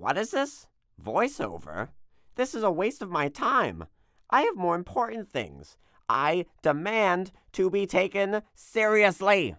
What is this? Voiceover? This is a waste of my time. I have more important things. I demand to be taken seriously.